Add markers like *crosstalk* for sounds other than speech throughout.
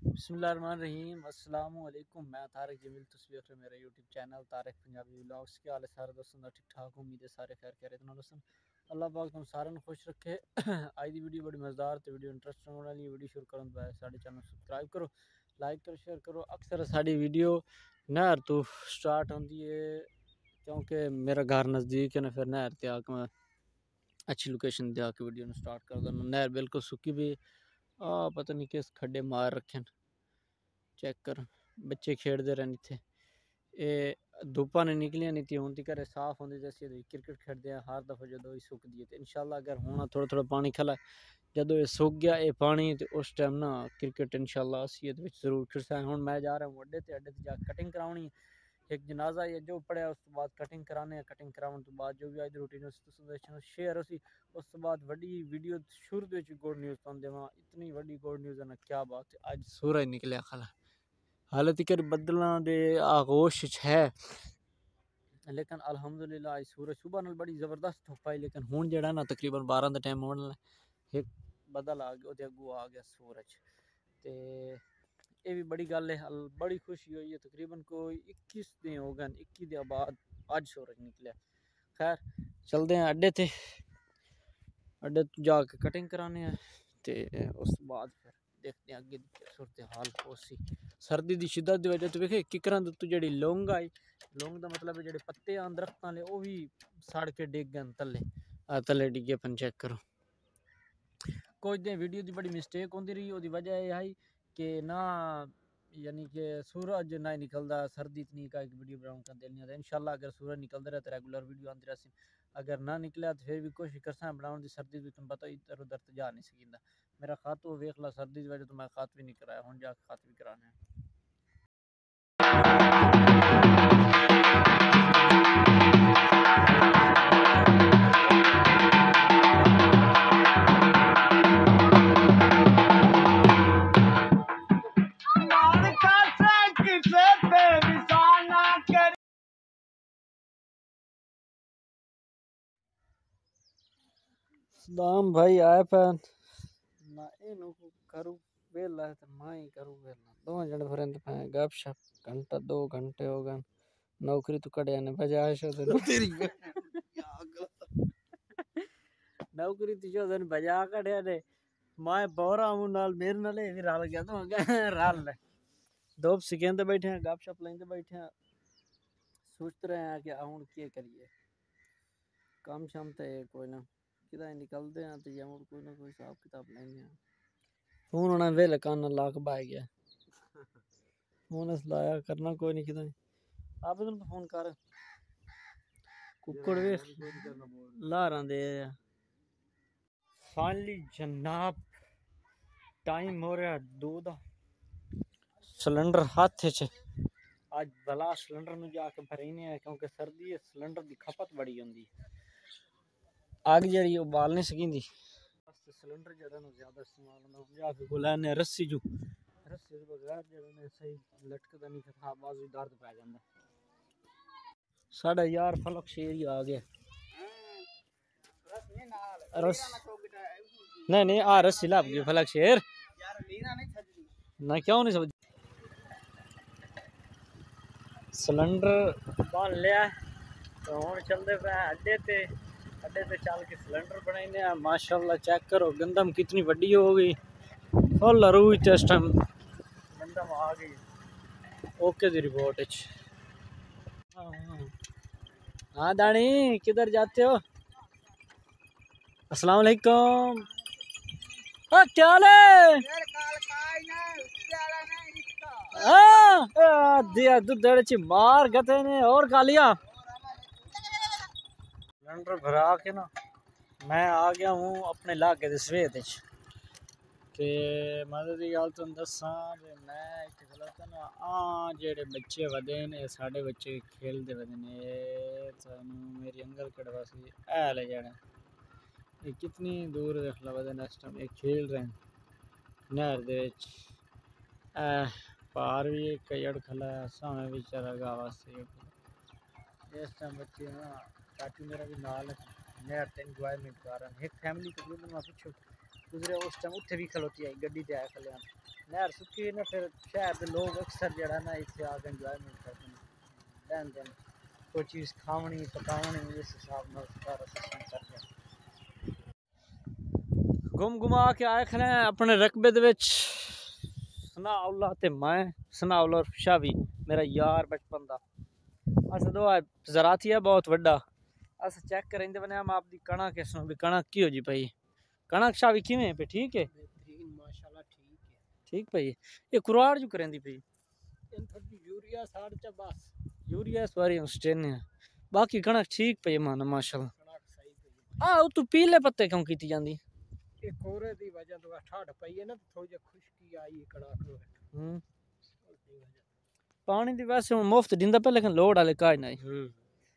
बसमीम असलकुम मैं तारक जमील, तस्वीर थे मेरा YouTube channel Tarak Punjabi blogs के। हाल सारे दोस्तों का ठीक ठाक उम्मीद है सारे खैर कह रहे दोस्तों, अल्लाह पाक तुम सारे खुश रखे। *clears throat* आज की वीडियो बड़ी मज़ेदार तो वीडियो इंटरेस्टिंग होने वाली वीडियो शुरू करो तो साढ़े चैनल सबसक्राइब करो, लाइक करो, शेयर करो। अक्सर साड़ी वीडियो नहर तो स्टार्ट होती है, क्योंकि मेरा घर नज़दीक है ना, फिर नहर ते आके मैं अच्छी लोकेशन दे आके वीडियो स्टार्ट कर देना नहर बिल्कुल सुखी भी आ पता नहीं किस खड्डे मार रखे चेक कर, बच्चे खेडते रहन इतने ये धुप्पा ने निकलिया नहीं थी हूँ तो घर साफ़ होंगे जैसे क्रिकेट खेलते हैं हर दफ़ा जो सुक दिए तो इनशाला अगर हूँ थोड़ा थोड़ा पानी खिला जो ये सुक गया ये पानी तो उस टाइम ना क्रिकेट इनशाला असीयत ज़रूर खिड़ सकते हूँ मैं जा रहा हूँ अड्डे अड्डे जा, कटिंग करा है एक जनाजा या जो पड़ा उस तो बाद कटिंग कराने कटिंग कराने तो बाद जो भी आज रूटीन उस तो दर्शन शेयर उसी उस तो बाद वही वीडियो शुरू के गुड न्यूज़ तुम देव। इतनी वही गुड न्यूज़ है ना, क्या बात है। अज सूरज निकलिया खला। हाल तक बदलों के आगोश है। लेकिन अलहमदुल्ला अज सूरज सुबह न बड़ी ज़बरदस्त धुप आई, लेकिन हूँ जड़ा ना, तकरीबन बारह का टाइम होने एक बदल आ गया वो अगू आ गया सूरज। तो ਇਹ ਵੀ ਬੜੀ ਗੱਲ ਹੈ ਬੜੀ ਖੁਸ਼ੀ ਹੋਈ ਹੈ ਤਕਰੀਬਨ ਕੋਈ 21 ਦਿਨ ਹੋ ਗਏ 21 ਦੇ ਬਾਅਦ ਅੱਜ ਸੂਰਜ ਨਿਕਲਿਆ ਖੈਰ ਚਲਦੇ ਆ ਅੱਡੇ ਤੇ ਅੱਡੇ ਜਾ ਕੇ ਕਟਿੰਗ ਕਰਾਣੇ ਆ ਤੇ ਉਸ ਤੋਂ ਬਾਅਦ ਫਿਰ देखते हैं अगे सूरत हाल उसी सर्दी की शिद्दत की वजह तो वेखे किकरां उत्तों जी लौंग आई लौंग का मतलब है जो पत्ते आन दरख्त वाले वह भी सड़ के डिग गए थले थले डिगे पन चेक करो कुछ दिन वीडियो की बड़ी मिसटेक होती रही वो वजह यह आई कि ना, यानी कि सूरज ना निकलता सर्दी इतनी का एक वीडियो बनाने का दिल नहीं इंशाल्लाह अगर सूरज निकलता रहा तो रेगुलर वीडियो आंदी रहा अगर ना निकलिया तो फिर भी कोशिश कर बनाने की सर्दी भी तुम पता इधर उधर तो जा नहीं सकता मेरा खत वो वेख ला, सर्दी की वजह तो मैं खात भी नहीं कराया हूँ जाके खात भी कराने दाम भाई आए करू वेला तो करू वेला। दो जन गप शप घंटा दो घंटे हो गए। नौकरी तो ने बजा शो *laughs* तेरी नौकरी तो दिन बजा कड़े ने। माए बोरा नाल मेरे नाल भी रल गया तो रल बैठे हैं गप शप लेंदे बैठे हैं। सोच रहे हैं कि आऊँ के करिए। काम शाम तो कोई ना। किताब निकलते हैं तो यहाँ कोई ना कोई हिसाब किताब लेंगे हूँ उन्हें वेल कान लाख पाया गया। हूँ लाया करना कोई नहीं किताब आप तुम फ़ोन कर। कुकड़ वेख लारा दे। जनाब टाइम हो रहा दो सिलेंडर हाथ च। अज भला सिलेंडर में जाके भरी क्योंकि सर्दी है सिलेंडर की खपत बड़ी होंगी आग जारी उबाल नहीं सकी सिलेंडर ज़्यादा इस्तेमाल रस्सी जो रस्सी बगैर सही नहीं बाजू दर्द पै जाता यार फलक शेर ही आ गया रस नहीं नहीं आ रस्सी गई फलक शेर ना क्यों नहीं समझ सिलेंडर बाँध लिया चलते पे अड्डे अड्डे पे चाल के सिलेंडर बनाने माशाल्लाह चेक करो गंदम कितनी बड़ी हो गई फुल अरूज इस टाइम गंदम आ गई ओके दी रिपोर्ट हाँ दानी किधर जाते हो अस्सलाम वालेकुम क्या हाल है मार गए ने और खा लिया सिलेंडर भरा के ना मैं आ गया हूँ अपने इलाके के सवेद ते मदद की गल तुम दसा मैं इतने खलोता ना आ जेड़े बच्चे वधे ने साढ़े बच्चे खेलते वधे ने मेरी अंगल कड़वा सी हैल जेड़ा ये कितनी दूर देख लो वधे इस टाइम ये खेल रहे हैं नहर दे पार भी एक खला है सामने भी गावा से इस टाइम बच्चे ना चाची मेरा भी नाल नहर ते इंजॉयमेंट कर रहे हैं। एक फैमिली तकरीबन मैं पूछो, गुजरे उस टाइम उत्थे भी खलोती आई, गड्डी ते आया कल्याण नहर सुक्की ना, फिर शहर दे लोग अक्सर जेड़ा ना इत्थे आके एंजॉयमेंट करदे ने लैन देन कोई चीज़ खावनी, पकावनी इस हिसाब नाल सारा सिस्टम करदे घुम घुमा के आए खने अपने रकबे दे विच। सनाउल्ला ते मैं सनाउल्ला और शावी मेरा यार बचपन दा। अस दो ज़राती है बहुत वड्डा। अस चेक करेंदे बने हम कणक इस कणक की हो जी भाई? कणक शा भी किए पे ठीक है ठीक भाई ये कुराड़ जो करेंदी भाई? इन यूरिया साड़ चा बस। यूरिया इस बारी बाकी कणक ठीक पई मान माशाल्लाह। हाँ ओ तू पीले पत्ते क्यों कीती जांदी? ये कोरे दी वजह तो ठाड पई है ना तो आई कणक हम्म। पानी दी वैसे मुफ़्त दिंदा पे लेकिन लोड वाले काज नहीं हम्म।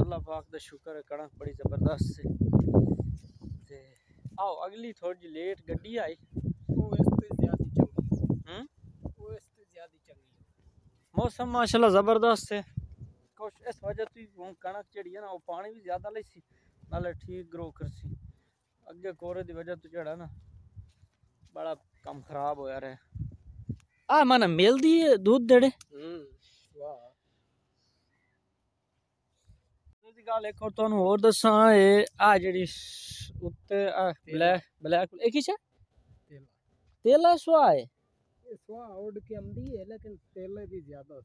अल्लाह पाक का शुक्र है कणक बड़ी ज़बरदस्त ते आओ अगली थोड़ी जी लेट गड्डी आई। मौसम माशाल्लाह ज़बरदस्त है कुछ इस वजह तो हूँ कणक जेड़ी है ना वो पानी भी ज़्यादा ले सी ना ठीक ग्रो कर सी अगे कोहरे की वजह तो जेड़ा ना बड़ा कम खराब होया रे आ मन है दूध देड़े? वाह। ਦੀ ਗੱਲ ਇੱਕ ਹੋਰ ਤੁਹਾਨੂੰ ਹੋਰ ਦੱਸਾਂ ਇਹ ਆ ਜਿਹੜੀ ਸ- ਉੱਤੇ ਆ ਬਲੈਕ ਬਲੈਕ ਇਹ ਕੀ ਹੈ ਤੇਲ ਤੇਲਾ ਸੁਆ ਹੈ ਇਹ ਸਵਾ ਉੜ ਕੇ ਆਉਂਦੀ ਹੈ ਲੇਕਿਨ ਤੇਲ ਦੀ ਜ਼ਿਆਦਾ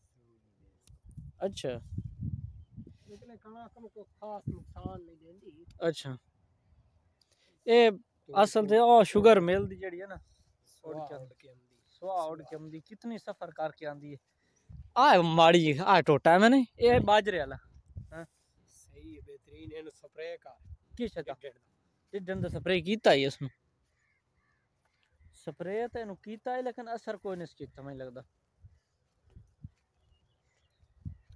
ਅੱਛਾ ਲੇਕਿਨ ਇਹ ਕਣਕ ਨੂੰ ਕੋਈ ਖਾਸ ਨੁਕਸਾਨ ਨਹੀਂ ਦਿੰਦੀ ਅੱਛਾ ਇਹ ਅਸਲ ਤੇ ਉਹ ਸ਼ੂਗਰ ਮਿਲ ਦੀ ਜਿਹੜੀ ਹੈ ਨਾ ਸਵਾ ਉੜ ਕੇ ਉੜ ਕੇ ਆਉਂਦੀ ਸੁਆ ਉੜ ਕੇ ਆਉਂਦੀ ਕਿਤਨੀ ਸਫਰ ਕਰਕੇ ਆਂਦੀ ਹੈ ਆ ਮਾੜੀ ਆ ਸਹੀ ਹੈ ਬਿਹਤਰੀਨ ਇਹਨੂੰ ਸਪਰੇਅ ਕਰ ਕੀ ਸ਼ਕਾ ਡੇਢ ਦਾ ਜਿੱਦਣ ਦਾ ਸਪਰੇ ਕੀਤਾ ਹੀ ਇਸ ਨੂੰ ਸਪਰੇ ਤਾਂ ਇਹਨੂੰ ਕੀਤਾ ਹੈ ਲੇਕਿਨ ਅਸਰ ਕੋਈ ਨਹੀਂ ਕੀਤਾ ਮੈਨੂੰ ਲੱਗਦਾ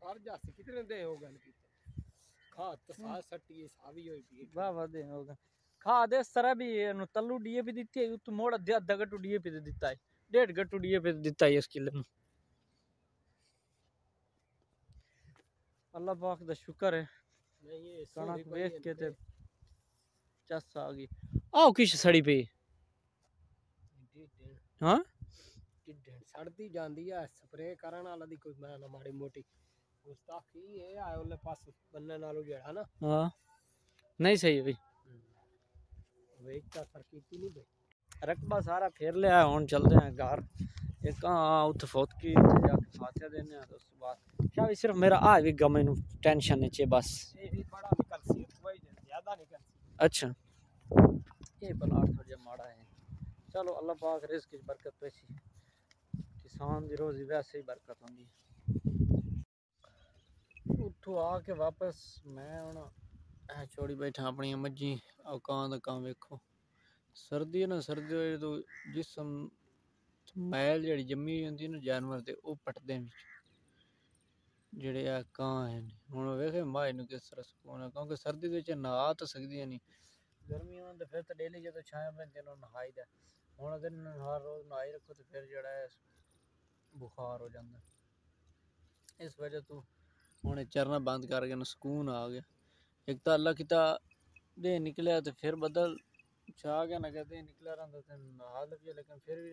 ਕਰ ਜਾ ਸੀ ਕਿਤਨੇ ਦੇ ਹੋ ਗੱਲ ਕੀਤੀ ਖਾ ਤਸਾ ਸੱਟੀ ਸਾਵੀ ਹੋਈ ਪਈ ਵਾਹ ਵਾਹ ਦੇ ਹੋ ਗਿਆ ਖਾ ਦੇ ਇਸ ਤਰ੍ਹਾਂ ਵੀ ਇਹਨੂੰ ਤੱਲੂ ਡੀਏਪੀ ਦਿੱਤੀ ਹੈ ਤੂੰ ਮੋੜ ਅੱਧਾ ਅੱਧਾ ਗੱਟੂ ਡੀਏਪੀ ਦੇ ਦਿੱਤਾ ਹੈ ਡੇਢ ਗੱਟੂ ਡੀਏਪੀ ਦੇ ਦਿੱਤਾ ਹੈ ਇਸ ਕਿੱਲੇ ਨੂੰ ਅੱਲਾਹ ਪਾਕ ਦਾ ਸ਼ੁਕਰ ਹੈ ਨਹੀਂ ਇਹ ਕਣਕ ਵੇਖ ਕੇ ਤੇ ਚੱਸ ਆ ਗਈ ਆਓ ਕਿਸ਼ ਸੜੀ ਪਈ ਹਾਂ ਢਿੱਡ ਸੜਦੀ ਜਾਂਦੀ ਆ ਸਪਰੇਅ ਕਰਨ ਵਾਲਾ ਦੀ ਕੋਈ ਮੈਂ ਨਾ ਮਾੜੀ ਮੋਟੀ ਗੁਸਤਾਖੀ ਇਹ ਆ ਉਹਲੇ ਪਾਸ ਬੰਨੇ ਨਾਲੋਂ ਜਿਹੜਾ ਨਾ ਹਾਂ ਨਹੀਂ ਸਹੀ ਬਈ ਵੇਖ ਤਾਂ ਸਰ ਕੀਤੀ ਨਹੀਂ ਬਈ ਰਕਬਾ ਸਾਰਾ ਫੇਰ ਲਿਆ ਹੁਣ ਚੱਲਦੇ ਆਂ ਘਰ ਇੱਕ एक उत उत्थें फोतकी जाके फातिहा देने तो उस बाद शाह सिर्फ़ मेरा आ भी गम इन टेंशन है बस अच्छा ये प्लाट थोड़ा माड़ा है चलो अल्लाह पाक रिस्क की बरकत पेशी किसान की रोजी वैसे ही बरकत होंगी उठो आके वापस मैं हूँ छोड़ी बैठा अपनी मज्जी औकान का काम वेखो सर्दी ना सर्दी तो जिसम मैल जी जम्मी हुई होंगी ना जानवर के वह पटते न जेह्ड़े ऐ कां हैन। हून वेखो माहिर किस तरह सुकून है क्योंकि सर्दी के नहा तो सकती है नहीं गर्मी में तो फिर तो डेली जो छाया पे नहाई दा। हूँ अगर हर रोज नहाई रखो तो फिर जरा बुखार हो जाता इस वजह तो हम चरना बंद कर गया सुकून आ गया। एक तो अल्लाह किता दे निकलिया तो फिर बदल छा गया ना कहते निकला रहा नहा लगे लेकिन फिर भी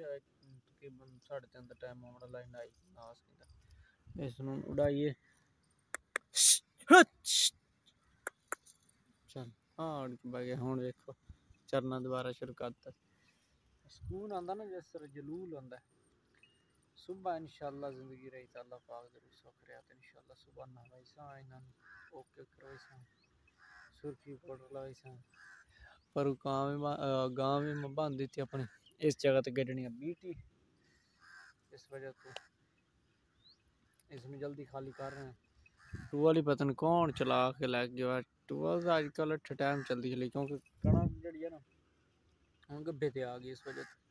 ਅੱਲਾ ਕੀਤਾ ਦੇ ਨਿਕਲਿਆ ਤੇ ਫਿਰ ਬਦਲ ਛਾ ਗਿਆ ਨਾ ਕਹਤੇ ਨਿਕਲਿਆ ਰਹਿੰਦਾ ਤੇ ਨਹਾ ਲਵੀਏ ਲੇਕਿਨ ਫਿਰ ਵੀ ਇੱਕ ਤਕਰੀਬਨ ਸਾਢੇ ਤਿੰਨ ਦਾ ਟਾਈਮ ਆਉਣ ਲਾਈਨ ਆਈ ਨਾਸ ਕੀਤਾ ਇਸ ਨੂੰ ਉਡਾਈਏ ਚਲ ਹਾਂ ਉੜ ਕੇ ਬਹਿ ਗਿਆ ਹੁਣ ਵੇਖੋ ਚਰਨਾ ਦੁਬਾਰਾ ਸ਼ੁਰੂ ਕਰਤਾ ਸਕੂਨ ਆਂਦਾ ਨਾ ਜਿਸ ਤਰ੍ਹਾਂ ਜਲੂਲ ਹੁੰਦਾ ਸੁਬਾ ਇਨਸ਼ਾਅੱਲਾ ਜ਼ਿੰਦਗੀ ਰਹੀ ਤਾਂ ਅੱਲਾਹ ਪਾਕ ਦੇ ਸੁਖ ਰਿਆ ਤੇ ਇਨਸ਼ਾਅੱਲਾ ਸੁਬਾ ਨਹਾਈ ਸਾਂ ਇਹਨਾਂ ਨੂੰ ਓਕੇ ਕਰਵਾਈ ਸਾਂ ਸੁਰਖੀ ਪਾਊਡਰ ਲਾਈ ਸਾਂ ਪਰ ਉਹ ਕਾਂ ਵੀ ਮ- ਅਹ ਗਾਂ ਵੀ ਮੈਂ ਬੰਨ ਦਿੱਤੀ ਆਪਣੀ इस वजह से। इसमें जल्दी खाली कर रहे हैं। टूवल ही पता नहीं कौन चला के लग गया टूअल अजकल अट्ठे टाइम चलती चली क्योंकि कणक जी है ना। हम गब्बे आ गई इस वजह से।